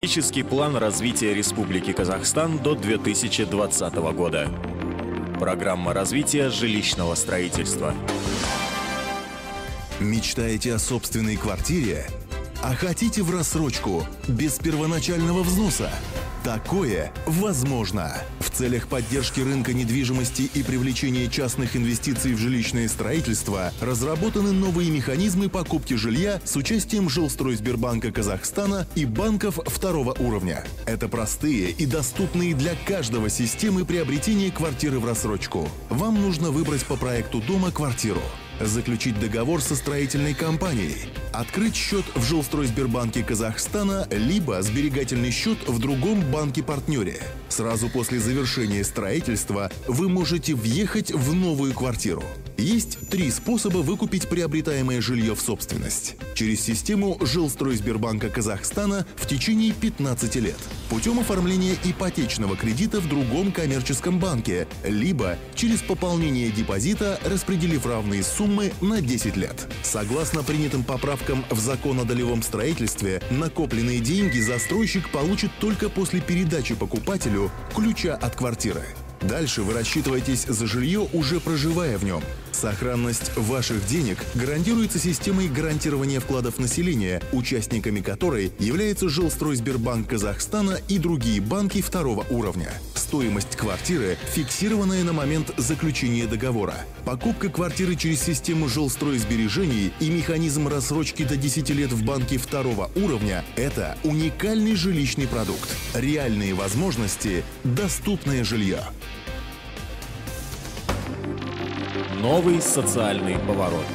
Стратегический план развития Республики Казахстан до 2020 года. Программа развития жилищного строительства. Мечтаете о собственной квартире? А хотите в рассрочку, без первоначального взноса? Такое возможно. Целях поддержки рынка недвижимости и привлечения частных инвестиций в жилищное строительство разработаны новые механизмы покупки жилья с участием Жилстройсбербанка Казахстана и банков второго уровня. Это простые и доступные для каждого системы приобретения квартиры в рассрочку. Вам нужно выбрать по проекту дома квартиру заключить договор со строительной компанией, открыть счет в Жилстройсбербанке Казахстана либо сберегательный счет в другом банке-партнере. Сразу после завершения строительства вы можете въехать в новую квартиру. Есть три способа выкупить приобретаемое жилье в собственность. Через систему Жилстройсбербанка Казахстана в течение 15 лет. Путем оформления ипотечного кредита в другом коммерческом банке, либо через пополнение депозита, распределив равные суммы на 10 лет. Согласно принятым поправкам в закон о долевом строительстве, накопленные деньги застройщик получит только после передачи покупателю ключа от квартиры. Дальше вы рассчитываетесь за жилье, уже проживая в нем. Сохранность ваших денег гарантируется системой гарантирования вкладов населения, участниками которой являются Жилстройсбербанк Казахстана и другие банки второго уровня. Стоимость квартиры фиксированная на момент заключения договора. Покупка квартиры через систему жилстройсбережений и механизм рассрочки до 10 лет в банке второго уровня – это уникальный жилищный продукт. Реальные возможности – доступное жилье. Новый социальный поворот.